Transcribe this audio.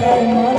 Hare Mara.